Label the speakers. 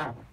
Speaker 1: up. Ah.